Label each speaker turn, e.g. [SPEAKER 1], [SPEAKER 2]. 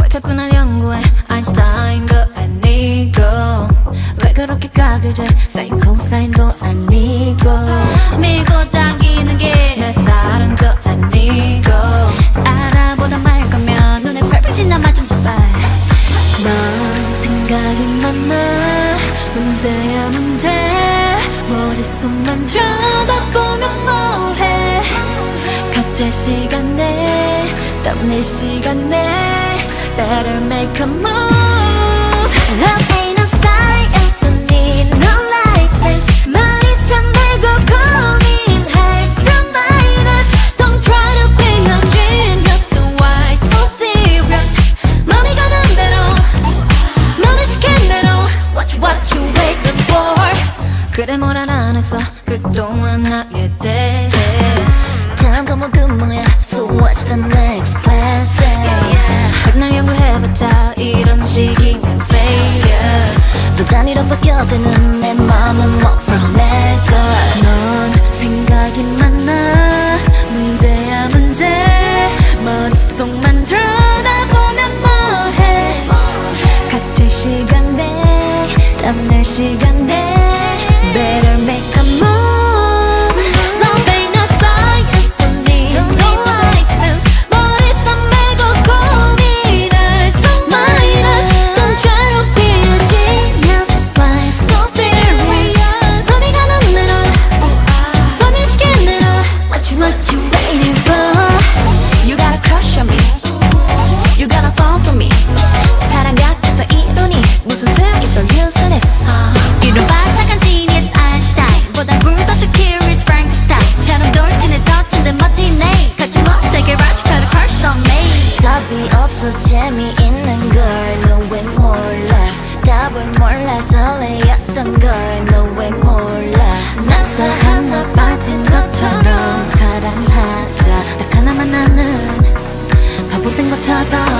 [SPEAKER 1] 왜 자꾸 날 연구해? 아인슈타인도 아니고. 왜 그렇게 각을 재? 사인 코사인도 아니고. 밀고 당기는 게 내 스타일은 또 아니고. 알아보다 말 거면 눈에 펄펄 나만 좀 제발 넌 생각이 많아 문제야 문제. 머릿속만 들여다보면 뭐해 각자 시간에 땀낼 시간에 Better make a move Love ain't a science don't need no license 많이 상대고 고민할수록 minus Don't try to be a genius Why so serious 맘이 가는 대로 맘이 시킨 대로 you what you waiting for 그래 뭘안 했어 그동안 나에 대해
[SPEAKER 2] 밤새면 그 뭐야. So what's the next best thing
[SPEAKER 1] 백날 연구해봤자 이런 식이면 failure.
[SPEAKER 2] 불단위로 바뀌어드는 내 맘은 못 풀어낼
[SPEAKER 1] 걸넌 생각이 많아. 문제야 문제. 머릿속만 들여다보면 뭐해? 같은 시간대 다른 시간대. 왜
[SPEAKER 2] 몰라 설레였던 걸너왜
[SPEAKER 1] 몰라? 난 사하나 빠진 것처럼 사랑하자. 딱 하나만 나는 바보된 것처럼.